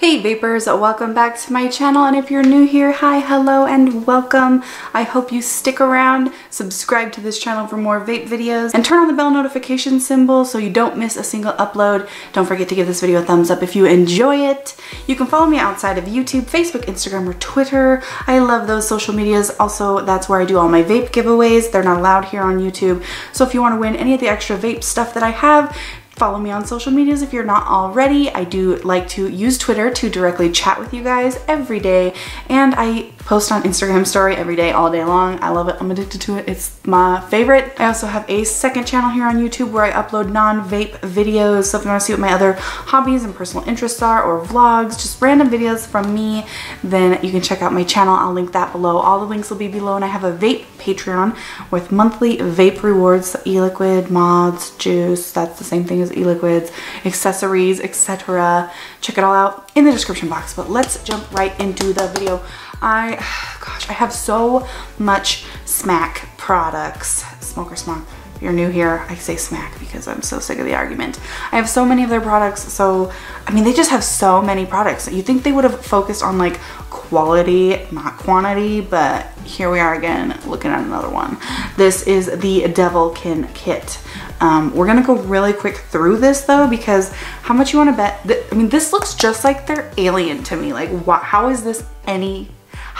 Hey vapors, welcome back to my channel and if you're new here, hi, hello, and welcome. I hope you stick around, subscribe to this channel for more vape videos, and turn on the bell notification symbol so you don't miss a single upload. Don't forget to give this video a thumbs up if you enjoy it. You can follow me outside of YouTube, Facebook, Instagram, or Twitter. I love those social medias. Also, that's where I do all my vape giveaways. They're not allowed here on YouTube. So if you want to win any of the extra vape stuff that I have, Follow me on social medias if you're not already. I do like to use Twitter to directly chat with you guys every day and I post on Instagram story every day all day long. I love it. I'm addicted to it. It's my favorite. I also have a second channel here on YouTube where I upload non-vape videos. So if you want to see what my other hobbies and personal interests are or vlogs, just random videos from me, then you can check out my channel. I'll link that below. All the links will be below and I have a vape Patreon with monthly vape rewards, e-liquid, mods, juice, that's the same thing as e-liquids, accessories, etc. Check it all out in the description box. But let's jump right into the video. I, gosh, I have so much smack products. Smoker smock. If you're new here, I say smack because I'm so sick of the argument. I have so many of their products. So, I mean, they just have so many products. You think they would have focused on like quality, not quantity, but here we are again looking at another one. This is the Devilkin kit. Um, we're gonna go really quick through this though because how much you wanna bet, I mean this looks just like their Alien to me. Like how is this any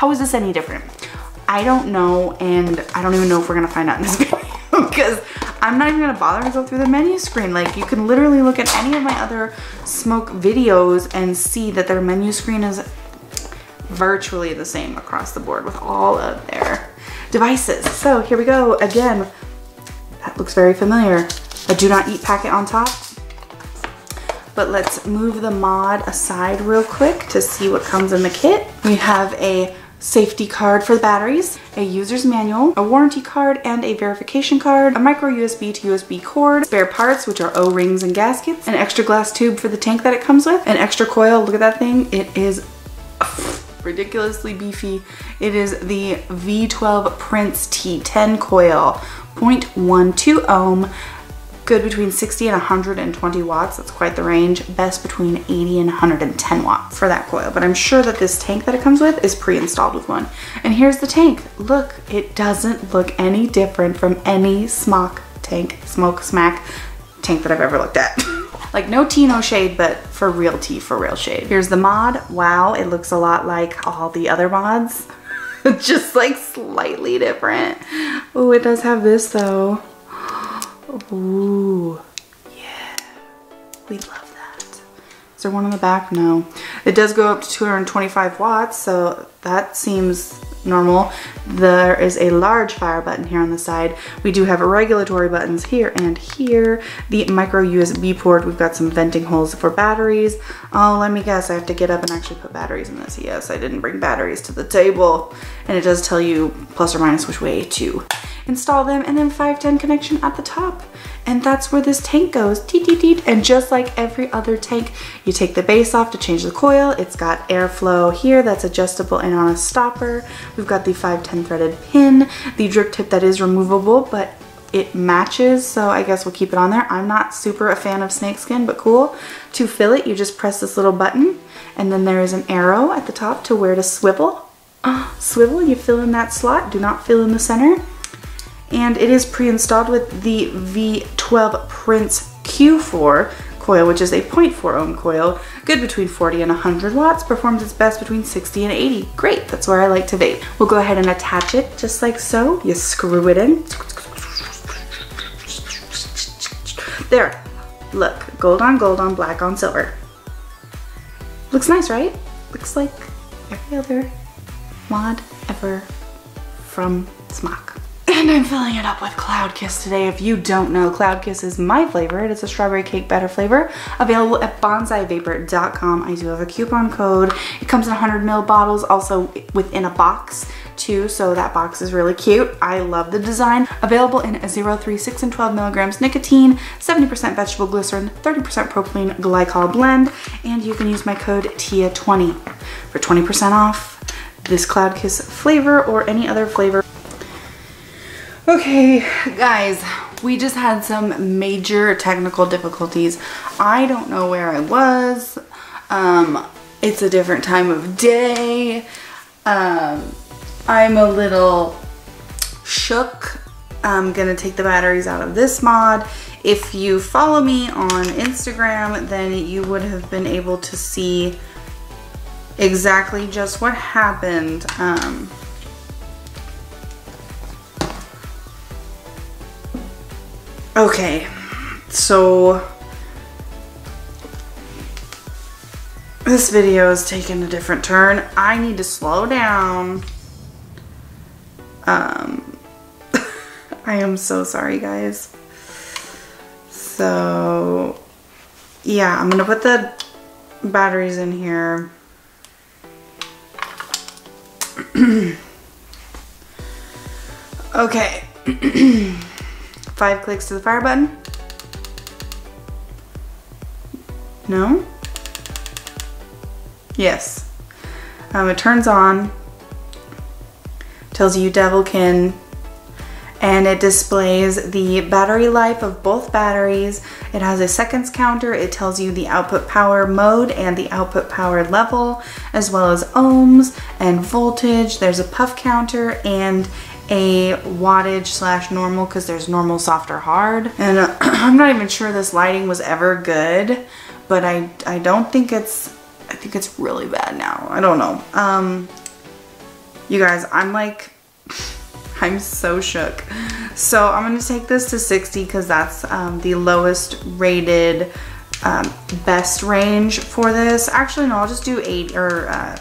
how is this any different? I don't know, and I don't even know if we're gonna find out in this video because I'm not even gonna bother to go through the menu screen. Like you can literally look at any of my other smoke videos and see that their menu screen is virtually the same across the board with all of their devices. So here we go. Again, that looks very familiar. A do not eat packet on top. But let's move the mod aside real quick to see what comes in the kit. We have a safety card for the batteries, a user's manual, a warranty card and a verification card, a micro USB to USB cord, spare parts which are O-rings and gaskets, an extra glass tube for the tank that it comes with, an extra coil, look at that thing, it is ridiculously beefy. It is the V12 Prince T10 coil, 0.12 ohm, good between 60 and 120 watts. That's quite the range. Best between 80 and 110 watts for that coil. But I'm sure that this tank that it comes with is pre-installed with one. And here's the tank. Look, it doesn't look any different from any smoke tank, smoke smack tank that I've ever looked at. like no tea, no shade, but for real tea, for real shade. Here's the mod. Wow, it looks a lot like all the other mods. Just like slightly different. Oh, it does have this though. Ooh, yeah, we love that. Is there one on the back? No. It does go up to 225 watts, so that seems normal. There is a large fire button here on the side. We do have regulatory buttons here and here. The micro USB port, we've got some venting holes for batteries. Oh, let me guess, I have to get up and actually put batteries in this. Yes, I didn't bring batteries to the table. And it does tell you plus or minus which way to install them, and then 510 connection at the top. And that's where this tank goes. And just like every other tank, you take the base off to change the coil. It's got airflow here that's adjustable and on a stopper. We've got the 510 threaded pin, the drip tip that is removable, but it matches, so I guess we'll keep it on there. I'm not super a fan of snakeskin, but cool. To fill it, you just press this little button, and then there is an arrow at the top to where to swivel. Swivel, you fill in that slot, do not fill in the center and it is pre-installed with the V12 Prince Q4 coil, which is a 0.4 ohm coil, good between 40 and 100 watts, performs its best between 60 and 80. Great, that's where I like to vape. We'll go ahead and attach it just like so. You screw it in. There, look, gold on gold on black on silver. Looks nice, right? Looks like every other mod ever from Smok. And I'm filling it up with Cloud Kiss today. If you don't know, Cloud Kiss is my flavor. It is a strawberry cake batter flavor available at bonsaivapor.com. I do have a coupon code. It comes in 100 ml bottles, also within a box too, so that box is really cute. I love the design. Available in 0, 3, 6, and 12 milligrams nicotine, 70% vegetable glycerin, 30% propylene glycol blend, and you can use my code TIA20 for 20% off this Cloud Kiss flavor or any other flavor Okay, guys, we just had some major technical difficulties. I don't know where I was. Um, it's a different time of day. Um, I'm a little shook. I'm gonna take the batteries out of this mod. If you follow me on Instagram, then you would have been able to see exactly just what happened. Um, okay, so this video is taking a different turn. I need to slow down. Um, I am so sorry, guys. So, yeah, I'm gonna put the batteries in here. okay. Five clicks to the fire button. No? Yes. Um, it turns on. Tells you Devilkin and it displays the battery life of both batteries. It has a seconds counter. It tells you the output power mode and the output power level, as well as ohms and voltage. There's a puff counter and a wattage slash normal because there's normal, soft, or hard. And I'm not even sure this lighting was ever good, but I, I don't think it's, I think it's really bad now. I don't know. Um, you guys, I'm like, I'm so shook. So I'm gonna take this to 60 because that's um, the lowest rated um, best range for this. Actually, no, I'll just do 80 or uh,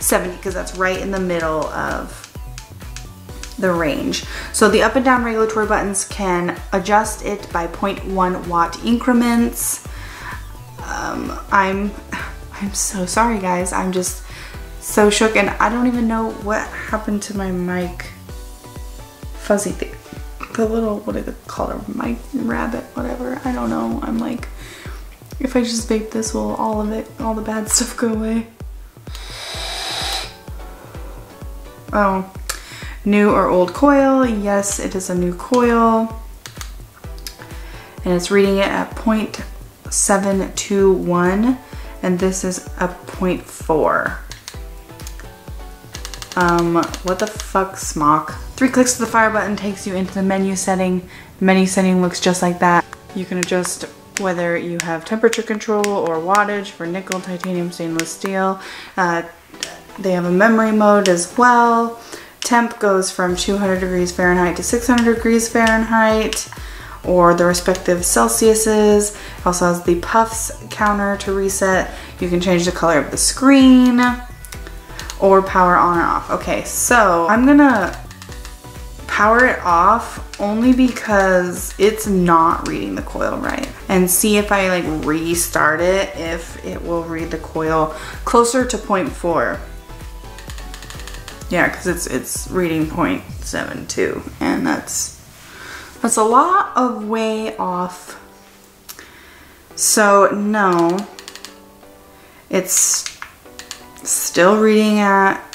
70 because that's right in the middle of the range. So the up and down regulatory buttons can adjust it by 0.1 watt increments. Um, I'm, I'm so sorry guys. I'm just so shook and I don't even know what happened to my mic fuzzy thing. The little, what do they call it? My rabbit, whatever. I don't know. I'm like, if I just vape this, will all of it, all the bad stuff go away? Oh, new or old coil. Yes, it is a new coil. And it's reading it at 0.721 and this is a 0.4. Um, what the fuck, smock? Three clicks to the fire button takes you into the menu setting. The menu setting looks just like that. You can adjust whether you have temperature control or wattage for nickel, titanium, stainless steel. Uh, they have a memory mode as well. Temp goes from 200 degrees Fahrenheit to 600 degrees Fahrenheit or the respective Celsiuses. It also has the puffs counter to reset. You can change the color of the screen or power on or off. Okay, so I'm gonna power it off only because it's not reading the coil right and see if I like restart it if it will read the coil closer to 0.4 yeah because it's it's reading 0.72 and that's that's a lot of way off so no it's still reading at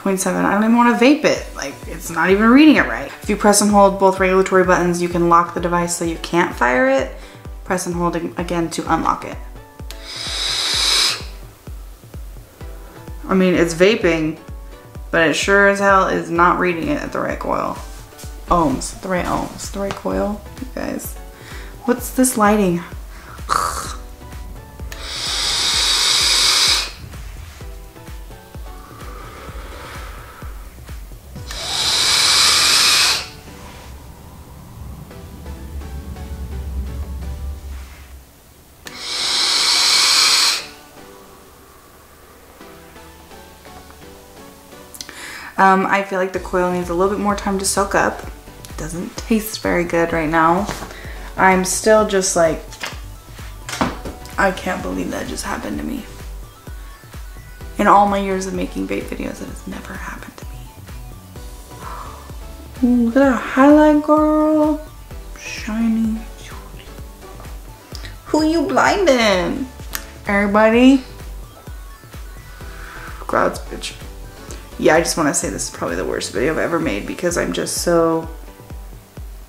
0.7. I don't even want to vape it. Like, it's not even reading it right. If you press and hold both regulatory buttons, you can lock the device so you can't fire it. Press and hold again to unlock it. I mean, it's vaping, but it sure as hell is not reading it at the right coil. Ohms, the right ohms, the right coil, you guys. What's this lighting? Um, I feel like the coil needs a little bit more time to soak up. It doesn't taste very good right now. I'm still just like, I can't believe that just happened to me. In all my years of making vape videos, it has never happened to me. Ooh, look at that highlight, girl. Shiny. Who you blinding? Everybody? Crowds, bitch yeah, I just want to say this is probably the worst video I've ever made because I'm just so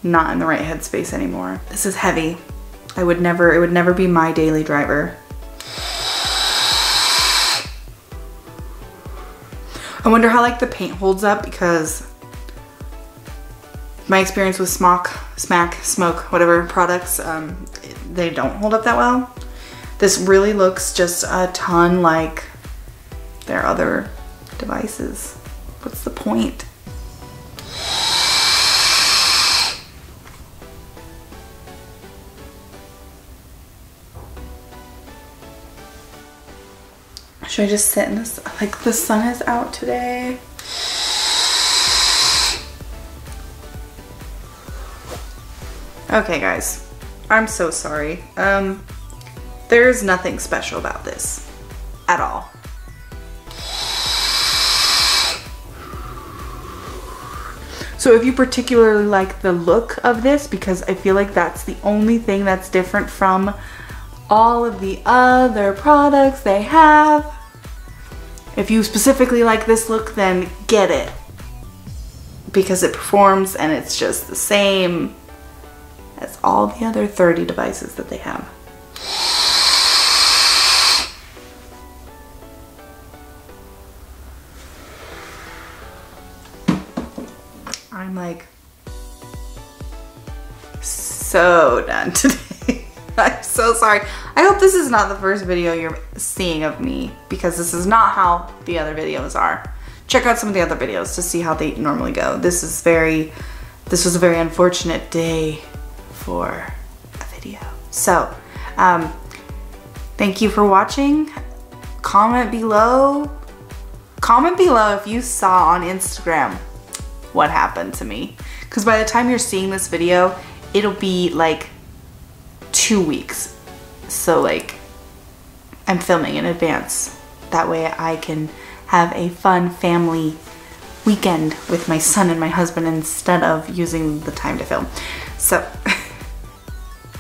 not in the right headspace anymore. This is heavy. I would never, it would never be my daily driver. I wonder how like the paint holds up because my experience with smock, smack, smoke, whatever products, um, they don't hold up that well. This really looks just a ton like their other devices. What's the point? Should I just sit in this? Like the sun is out today. Okay guys, I'm so sorry. Um, there's nothing special about this at all. So if you particularly like the look of this, because I feel like that's the only thing that's different from all of the other products they have, if you specifically like this look, then get it. Because it performs and it's just the same as all the other 30 devices that they have. I'm like so done today. I'm so sorry. I hope this is not the first video you're seeing of me because this is not how the other videos are. Check out some of the other videos to see how they normally go. This is very, this was a very unfortunate day for a video. So, um, thank you for watching. Comment below. Comment below if you saw on Instagram what happened to me. Because by the time you're seeing this video, it'll be like two weeks. So like, I'm filming in advance. That way I can have a fun family weekend with my son and my husband instead of using the time to film. So,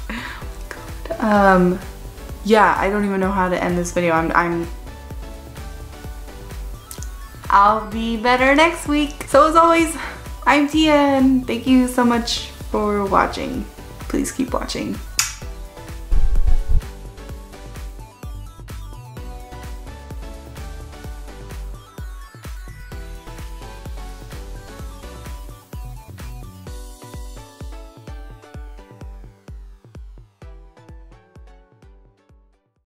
um, yeah, I don't even know how to end this video. I'm, I'm, I'll be better next week. So as always, I'm Tia and thank you so much for watching. Please keep watching.